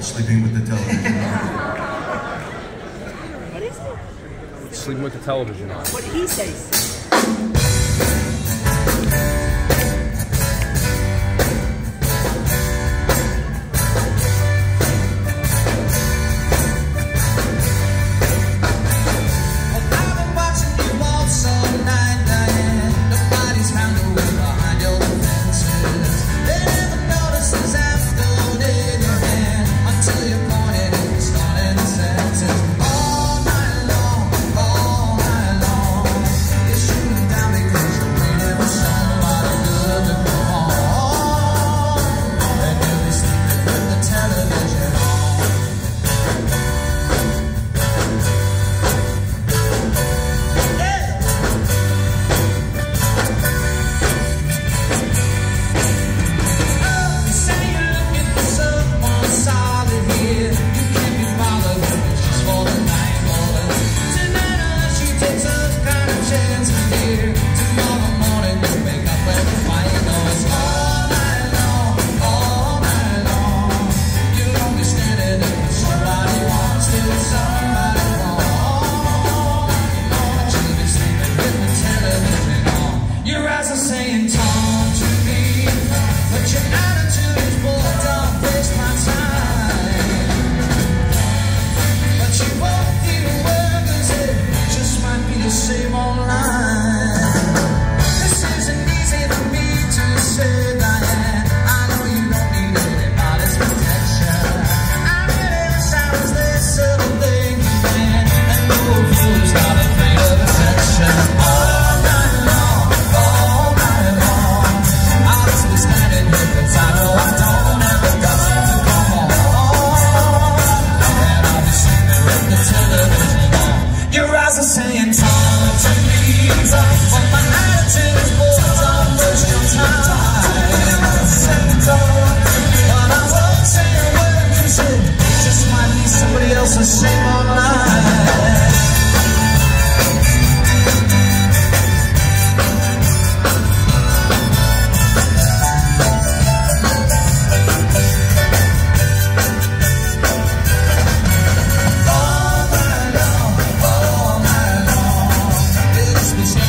Sleeping with the television on. What is it? Sleeping with the television on. What did he say? guys are saying the sky.